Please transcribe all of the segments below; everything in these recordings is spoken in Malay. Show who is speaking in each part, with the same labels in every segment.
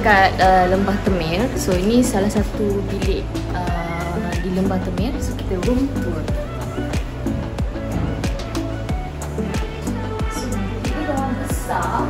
Speaker 1: Dekat uh, Lembah Temir. So ini salah satu bilik uh, Di Lembah Temir. So kita room tour. So ini memang besar.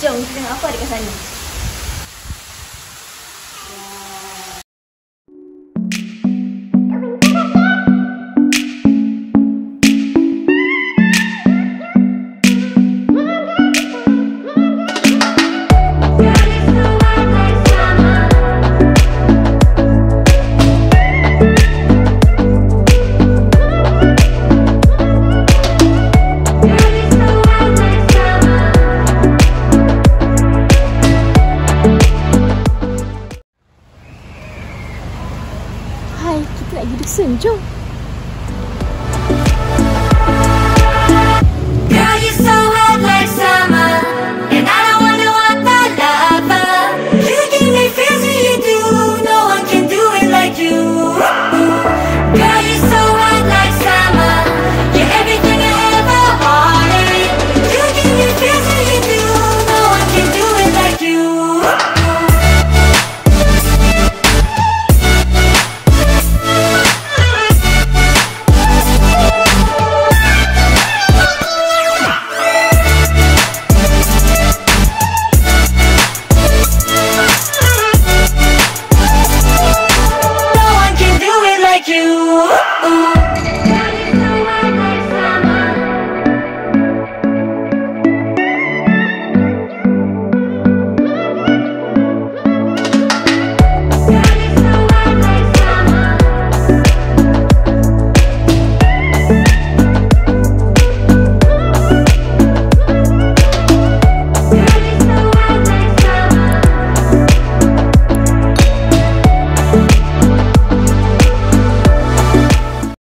Speaker 1: jom kita tengok apa ada kat sana? 慎重。